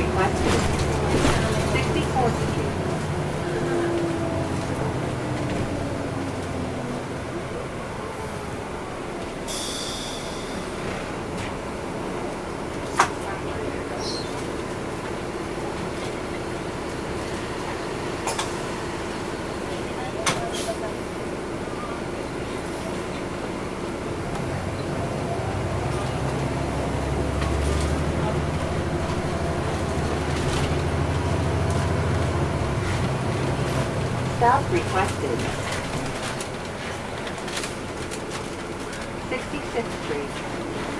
352. Stop requested. 66th Street.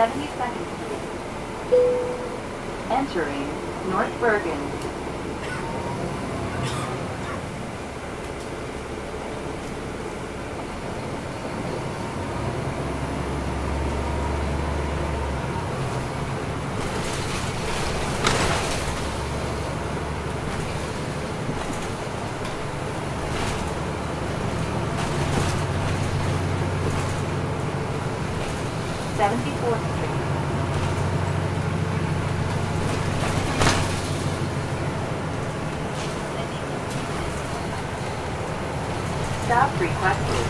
70 seconds. Entering North Bergen. Stop requested.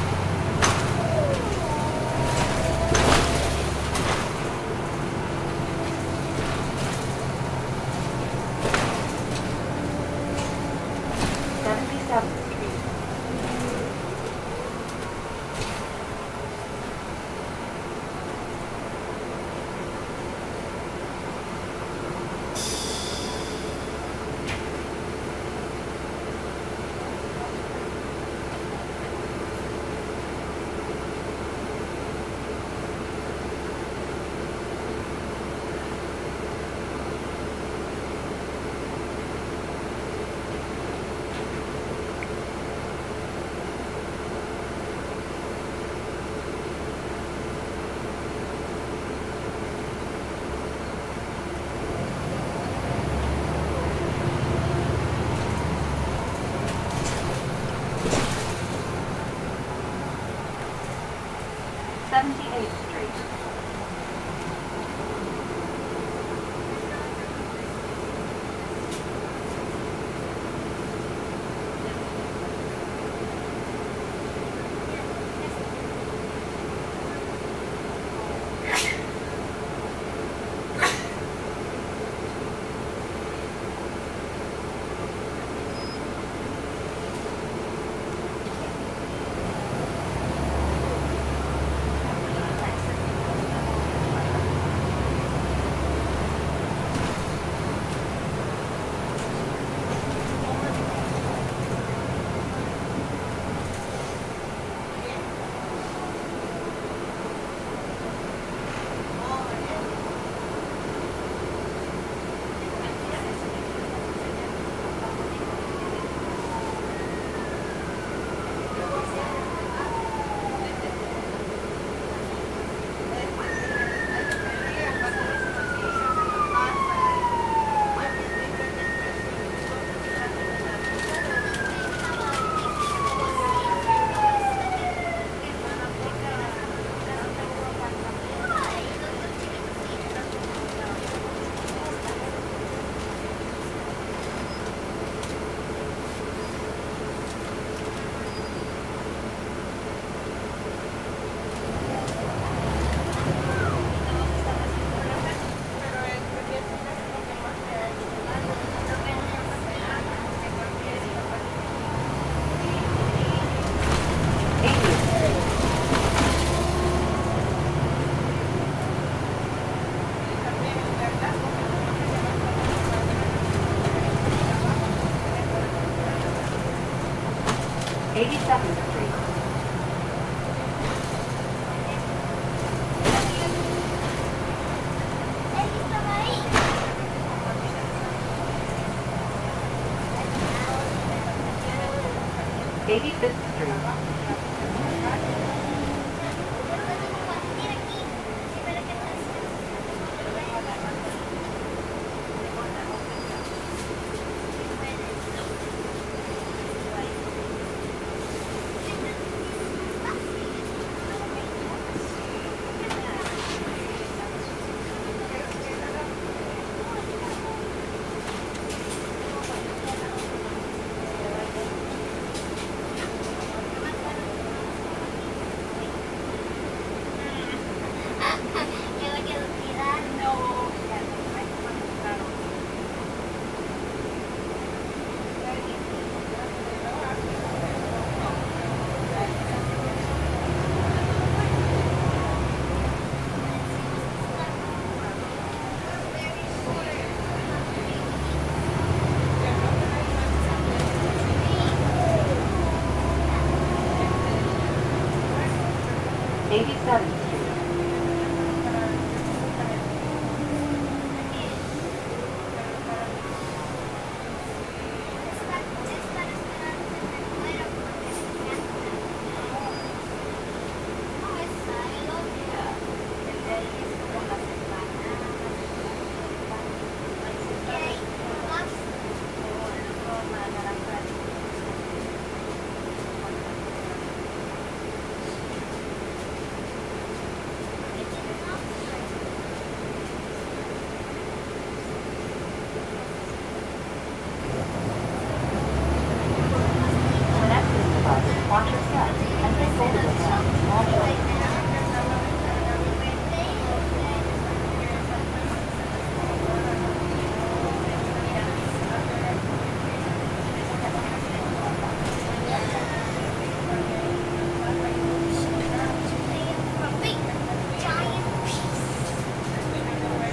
Maybe this.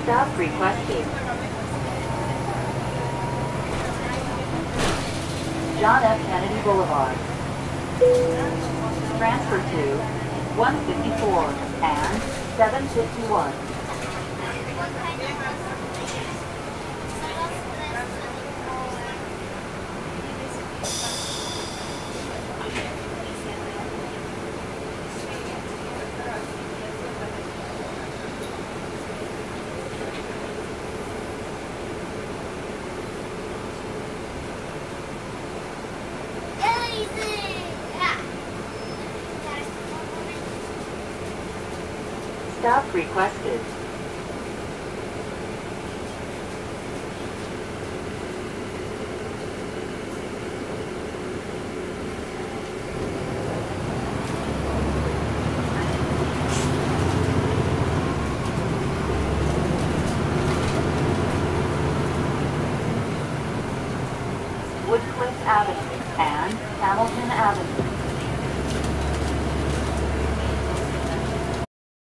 Stop requested. John F. Kennedy Boulevard. Transfer to 154 and 751. Stop requested.